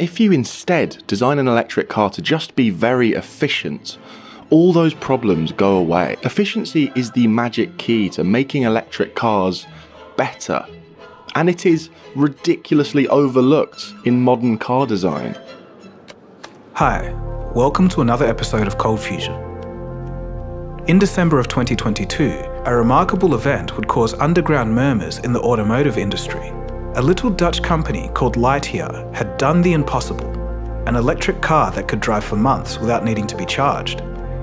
If you instead design an electric car to just be very efficient, all those problems go away. Efficiency is the magic key to making electric cars better. And it is ridiculously overlooked in modern car design. Hi, welcome to another episode of Cold Fusion. In December of 2022, a remarkable event would cause underground murmurs in the automotive industry. A little Dutch company called Lightyear had done the impossible an electric car that could drive for months without needing to be charged.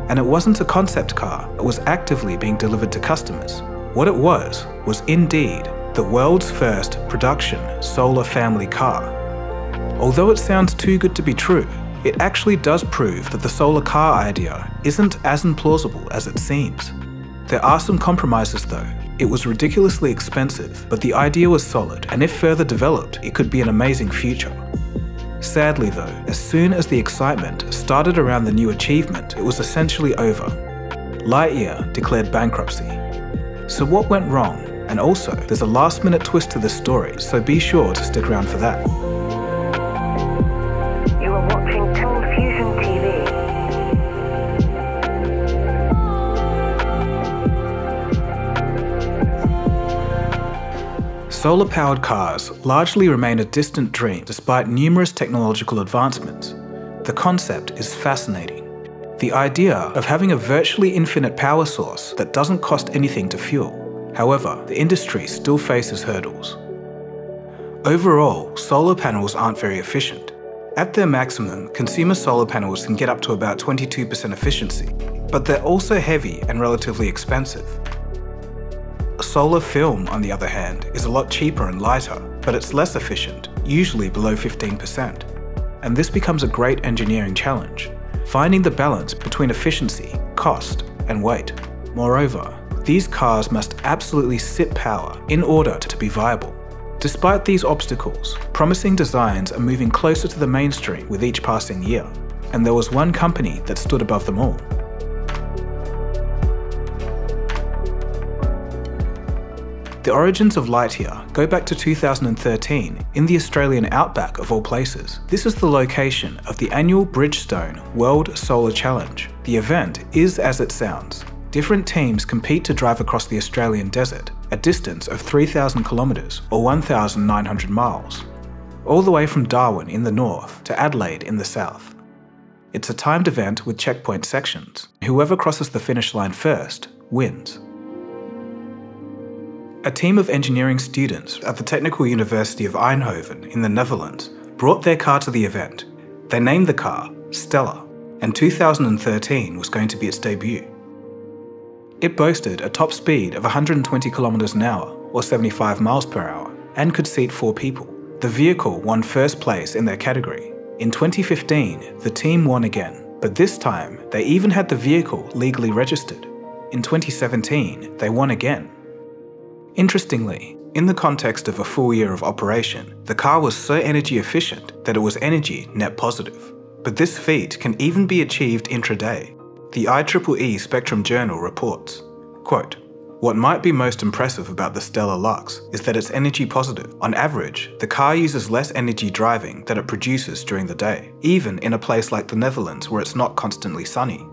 And it wasn't a concept car, it was actively being delivered to customers. What it was, was indeed the world's first production solar family car. Although it sounds too good to be true, it actually does prove that the solar car idea isn't as implausible as it seems. There are some compromises though. It was ridiculously expensive, but the idea was solid, and if further developed, it could be an amazing future. Sadly though, as soon as the excitement started around the new achievement, it was essentially over. Lightyear declared bankruptcy. So what went wrong? And also, there's a last minute twist to this story, so be sure to stick around for that. Solar powered cars largely remain a distant dream despite numerous technological advancements. The concept is fascinating. The idea of having a virtually infinite power source that doesn't cost anything to fuel. However, the industry still faces hurdles. Overall, solar panels aren't very efficient. At their maximum, consumer solar panels can get up to about 22% efficiency, but they're also heavy and relatively expensive. Solar film, on the other hand, is a lot cheaper and lighter, but it's less efficient, usually below 15%. And this becomes a great engineering challenge, finding the balance between efficiency, cost, and weight. Moreover, these cars must absolutely sip power in order to be viable. Despite these obstacles, promising designs are moving closer to the mainstream with each passing year, and there was one company that stood above them all. The origins of light Lightyear go back to 2013 in the Australian outback of all places. This is the location of the annual Bridgestone World Solar Challenge. The event is as it sounds. Different teams compete to drive across the Australian desert, a distance of 3,000 kilometres or 1,900 miles, all the way from Darwin in the north to Adelaide in the south. It's a timed event with checkpoint sections. Whoever crosses the finish line first wins. A team of engineering students at the Technical University of Eindhoven in the Netherlands brought their car to the event. They named the car Stella, and 2013 was going to be its debut. It boasted a top speed of 120 kilometers an hour, or 75 miles per hour, and could seat four people. The vehicle won first place in their category. In 2015, the team won again, but this time they even had the vehicle legally registered. In 2017, they won again. Interestingly, in the context of a full year of operation, the car was so energy efficient that it was energy net positive. But this feat can even be achieved intraday. The IEEE Spectrum Journal reports, quote, what might be most impressive about the Stella Lux is that it's energy positive. On average, the car uses less energy driving than it produces during the day, even in a place like the Netherlands where it's not constantly sunny.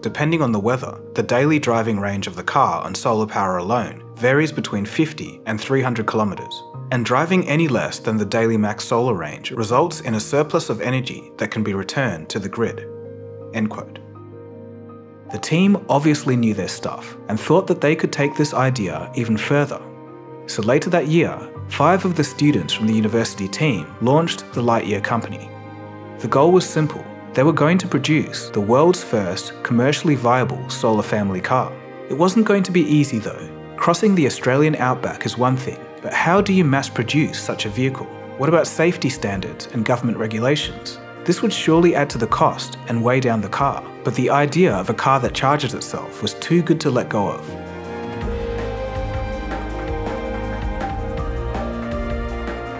Depending on the weather, the daily driving range of the car on solar power alone varies between 50 and 300 kilometers, and driving any less than the daily max solar range results in a surplus of energy that can be returned to the grid. End quote. The team obviously knew their stuff and thought that they could take this idea even further. So later that year, five of the students from the university team launched the Lightyear company. The goal was simple they were going to produce the world's first commercially viable solar family car. It wasn't going to be easy though. Crossing the Australian outback is one thing, but how do you mass produce such a vehicle? What about safety standards and government regulations? This would surely add to the cost and weigh down the car, but the idea of a car that charges itself was too good to let go of.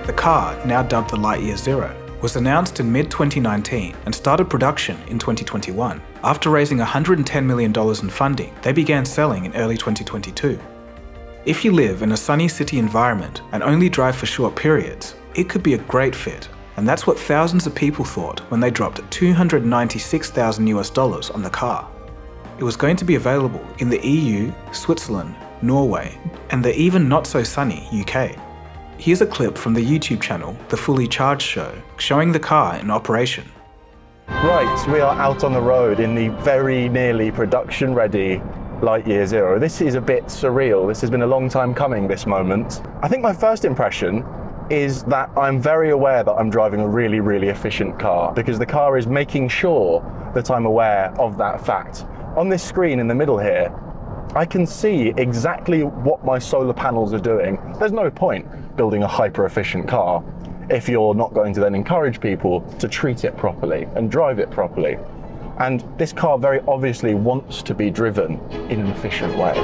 The car, now dubbed the Lightyear Zero, was announced in mid 2019 and started production in 2021. After raising $110 million in funding, they began selling in early 2022. If you live in a sunny city environment and only drive for short periods, it could be a great fit. And that's what thousands of people thought when they dropped 296,000 US dollars on the car. It was going to be available in the EU, Switzerland, Norway, and the even not so sunny UK. Here's a clip from the YouTube channel The Fully Charged Show showing the car in operation. Right, we are out on the road in the very nearly production ready Lightyear Zero. This is a bit surreal. This has been a long time coming, this moment. I think my first impression is that I'm very aware that I'm driving a really, really efficient car because the car is making sure that I'm aware of that fact. On this screen in the middle here, I can see exactly what my solar panels are doing. There's no point building a hyper efficient car if you're not going to then encourage people to treat it properly and drive it properly. And this car very obviously wants to be driven in an efficient way.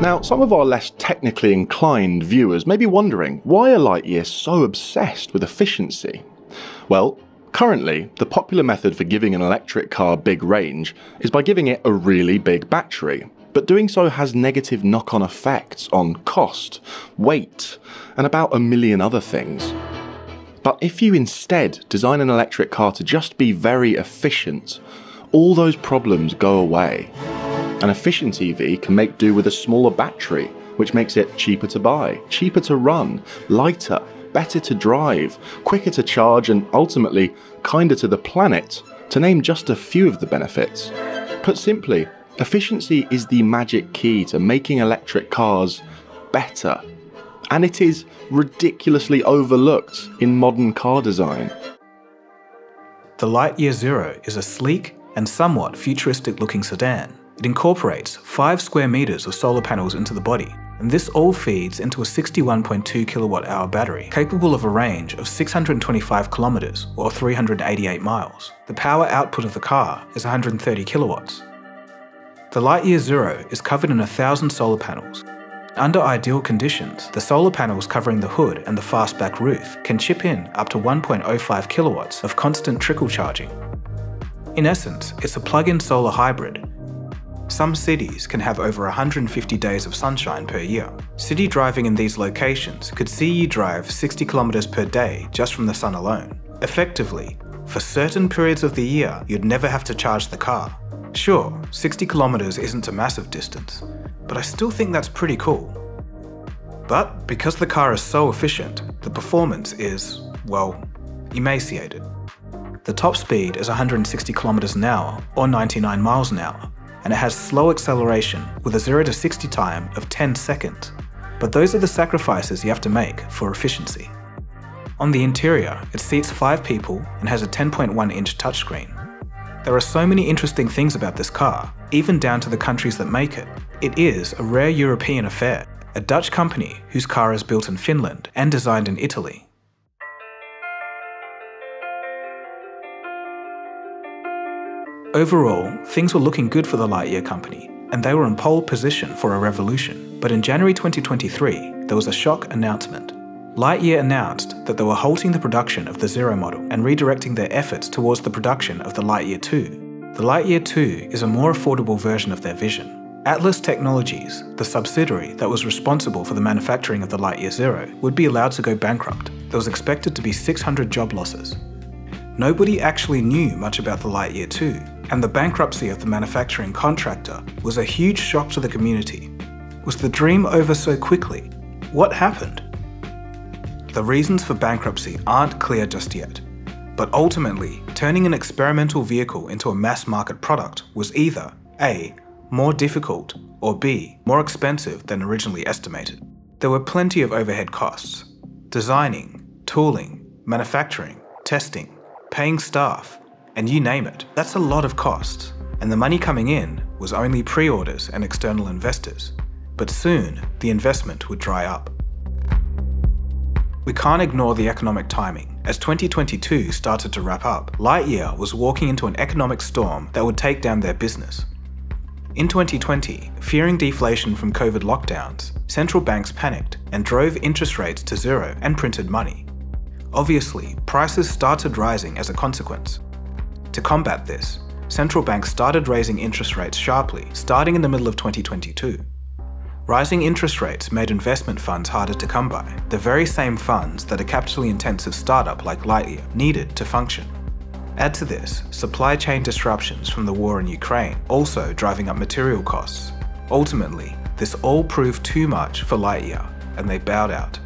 Now, some of our less technically inclined viewers may be wondering why are Lightyear so obsessed with efficiency? Well, currently, the popular method for giving an electric car big range is by giving it a really big battery. But doing so has negative knock on effects on cost, weight, and about a million other things. But if you instead design an electric car to just be very efficient, all those problems go away. An efficient EV can make do with a smaller battery, which makes it cheaper to buy, cheaper to run, lighter, better to drive, quicker to charge, and ultimately kinder to the planet, to name just a few of the benefits. Put simply, efficiency is the magic key to making electric cars better. And it is ridiculously overlooked in modern car design. The Lightyear Zero is a sleek and somewhat futuristic looking sedan. It incorporates 5 square meters of solar panels into the body, and this all feeds into a 61.2 kilowatt hour battery capable of a range of 625 kilometers or 388 miles. The power output of the car is 130 kilowatts. The Lightyear Zero is covered in a 1000 solar panels. Under ideal conditions, the solar panels covering the hood and the fastback roof can chip in up to 1.05 kilowatts of constant trickle charging. In essence, it's a plug-in solar hybrid some cities can have over 150 days of sunshine per year. City driving in these locations could see you drive 60 kilometers per day just from the sun alone. Effectively, for certain periods of the year, you'd never have to charge the car. Sure, 60 kilometers isn't a massive distance, but I still think that's pretty cool. But because the car is so efficient, the performance is, well, emaciated. The top speed is 160 kilometers an hour or 99 miles an hour, and it has slow acceleration with a 0 to 60 time of 10 seconds. But those are the sacrifices you have to make for efficiency. On the interior, it seats 5 people and has a 10.1 inch touchscreen. There are so many interesting things about this car, even down to the countries that make it. It is a rare European affair, a Dutch company whose car is built in Finland and designed in Italy. Overall, things were looking good for the Lightyear company, and they were in pole position for a revolution. But in January 2023, there was a shock announcement. Lightyear announced that they were halting the production of the Zero model and redirecting their efforts towards the production of the Lightyear 2. The Lightyear 2 is a more affordable version of their vision. Atlas Technologies, the subsidiary that was responsible for the manufacturing of the Lightyear Zero, would be allowed to go bankrupt. There was expected to be 600 job losses. Nobody actually knew much about the Lightyear 2, and the bankruptcy of the manufacturing contractor was a huge shock to the community. Was the dream over so quickly? What happened? The reasons for bankruptcy aren't clear just yet, but ultimately, turning an experimental vehicle into a mass market product was either A. more difficult, or B. more expensive than originally estimated. There were plenty of overhead costs designing, tooling, manufacturing, testing, paying staff, and you name it. That's a lot of costs. And the money coming in was only pre orders and external investors. But soon, the investment would dry up. We can't ignore the economic timing. As 2022 started to wrap up, Lightyear was walking into an economic storm that would take down their business. In 2020, fearing deflation from COVID lockdowns, central banks panicked and drove interest rates to zero and printed money. Obviously, prices started rising as a consequence. To combat this, central banks started raising interest rates sharply, starting in the middle of 2022. Rising interest rates made investment funds harder to come by, the very same funds that a capitally intensive startup like Lightyear needed to function. Add to this supply chain disruptions from the war in Ukraine, also driving up material costs. Ultimately, this all proved too much for Lightyear, and they bowed out.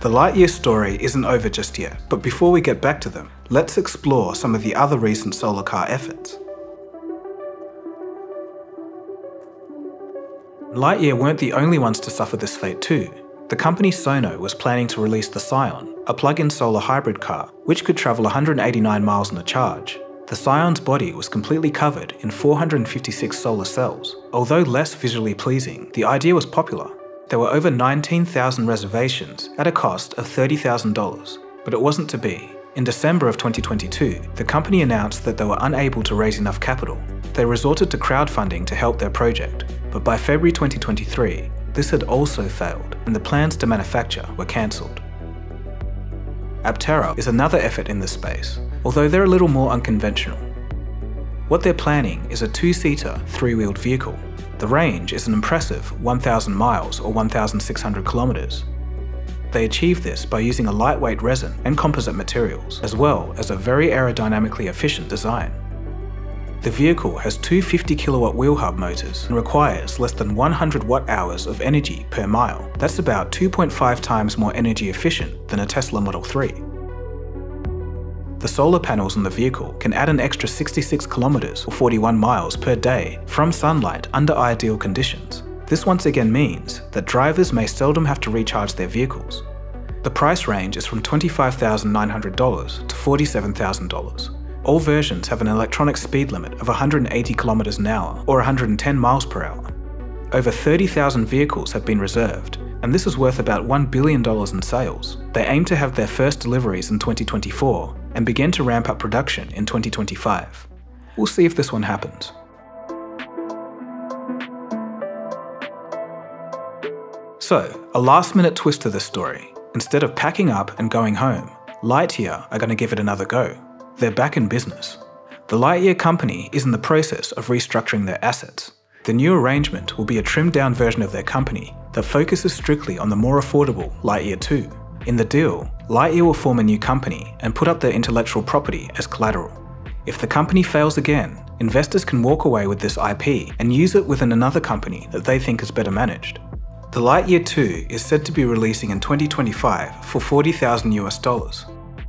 The Lightyear story isn't over just yet, but before we get back to them, let's explore some of the other recent solar car efforts. Lightyear weren't the only ones to suffer this fate too. The company Sono was planning to release the Sion, a plug-in solar hybrid car, which could travel 189 miles on a charge. The Sion's body was completely covered in 456 solar cells. Although less visually pleasing, the idea was popular. There were over 19,000 reservations at a cost of $30,000, but it wasn't to be. In December of 2022, the company announced that they were unable to raise enough capital. They resorted to crowdfunding to help their project, but by February 2023, this had also failed and the plans to manufacture were cancelled. Aptera is another effort in this space, although they're a little more unconventional. What they're planning is a two-seater, three-wheeled vehicle. The range is an impressive 1,000 miles or 1,600 kilometers. They achieve this by using a lightweight resin and composite materials, as well as a very aerodynamically efficient design. The vehicle has two 50 kilowatt wheel hub motors and requires less than 100 watt hours of energy per mile. That's about 2.5 times more energy efficient than a Tesla Model 3. The solar panels on the vehicle can add an extra 66 kilometers or 41 miles per day from sunlight under ideal conditions. This once again means that drivers may seldom have to recharge their vehicles. The price range is from $25,900 to $47,000. All versions have an electronic speed limit of 180 km an hour or 110 miles per hour. Over 30,000 vehicles have been reserved, and this is worth about $1 billion in sales. They aim to have their first deliveries in 2024 and begin to ramp up production in 2025. We'll see if this one happens. So, a last minute twist to this story. Instead of packing up and going home, Lightyear are going to give it another go they're back in business. The Lightyear company is in the process of restructuring their assets. The new arrangement will be a trimmed down version of their company that focuses strictly on the more affordable Lightyear 2. In the deal, Lightyear will form a new company and put up their intellectual property as collateral. If the company fails again, investors can walk away with this IP and use it within another company that they think is better managed. The Lightyear 2 is said to be releasing in 2025 for 40,000 US dollars,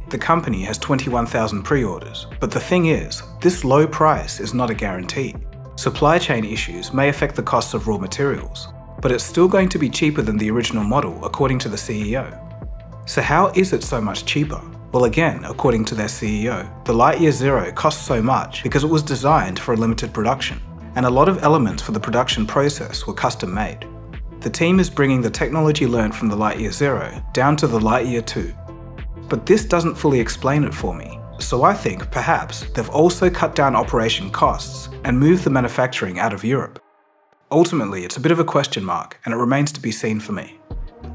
the company has 21,000 pre-orders, but the thing is, this low price is not a guarantee. Supply chain issues may affect the costs of raw materials, but it's still going to be cheaper than the original model according to the CEO. So how is it so much cheaper? Well again, according to their CEO, the Lightyear Zero costs so much because it was designed for a limited production, and a lot of elements for the production process were custom made. The team is bringing the technology learned from the Lightyear Zero down to the Lightyear 2 but this doesn't fully explain it for me. So I think perhaps they've also cut down operation costs and moved the manufacturing out of Europe. Ultimately, it's a bit of a question mark and it remains to be seen for me.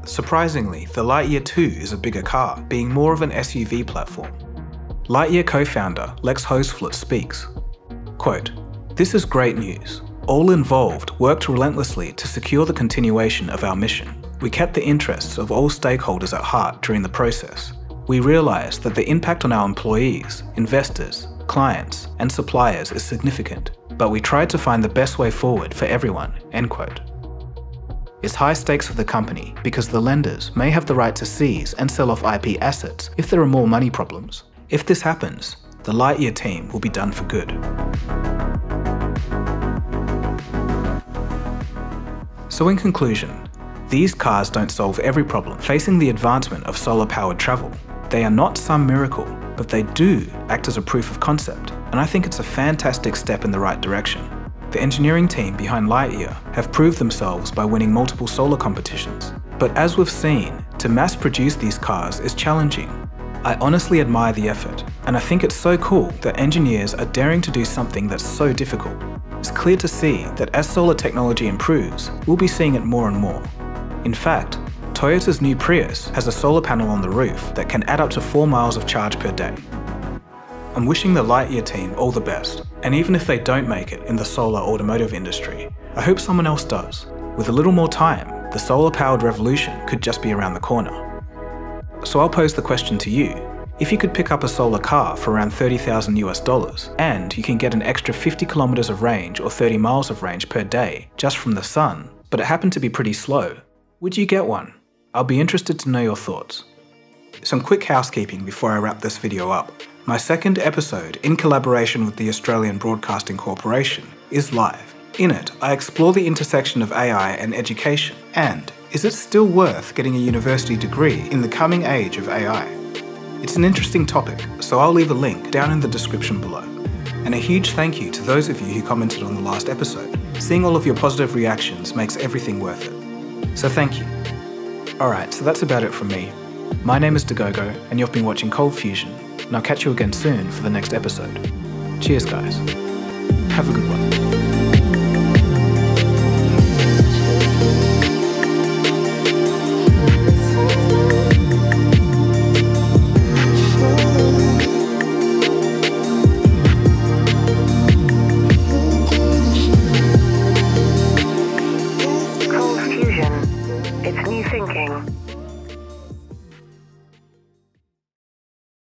Surprisingly, the Lightyear 2 is a bigger car, being more of an SUV platform. Lightyear co-founder Lex Hoefsloot speaks, quote, This is great news. All involved worked relentlessly to secure the continuation of our mission. We kept the interests of all stakeholders at heart during the process, we realised that the impact on our employees, investors, clients, and suppliers is significant, but we tried to find the best way forward for everyone. End quote. It's high stakes for the company because the lenders may have the right to seize and sell off IP assets if there are more money problems. If this happens, the Lightyear team will be done for good. So in conclusion, these cars don't solve every problem facing the advancement of solar powered travel, they are not some miracle, but they do act as a proof of concept, and I think it's a fantastic step in the right direction. The engineering team behind Lightyear have proved themselves by winning multiple solar competitions. But as we've seen, to mass produce these cars is challenging. I honestly admire the effort, and I think it's so cool that engineers are daring to do something that's so difficult. It's clear to see that as solar technology improves, we'll be seeing it more and more. In fact, Toyota's new Prius has a solar panel on the roof that can add up to 4 miles of charge per day. I'm wishing the Lightyear team all the best, and even if they don't make it in the solar automotive industry, I hope someone else does. With a little more time, the solar powered revolution could just be around the corner. So I'll pose the question to you. If you could pick up a solar car for around 30,000 US dollars, and you can get an extra 50 kilometers of range or 30 miles of range per day just from the sun, but it happened to be pretty slow, would you get one? I'll be interested to know your thoughts. Some quick housekeeping before I wrap this video up. My second episode, in collaboration with the Australian Broadcasting Corporation, is live. In it, I explore the intersection of AI and education, and is it still worth getting a university degree in the coming age of AI? It's an interesting topic, so I'll leave a link down in the description below. And a huge thank you to those of you who commented on the last episode. Seeing all of your positive reactions makes everything worth it. So thank you. Alright, so that's about it from me. My name is Dagogo, and you've been watching Cold Fusion, and I'll catch you again soon for the next episode. Cheers, guys. Have a good one.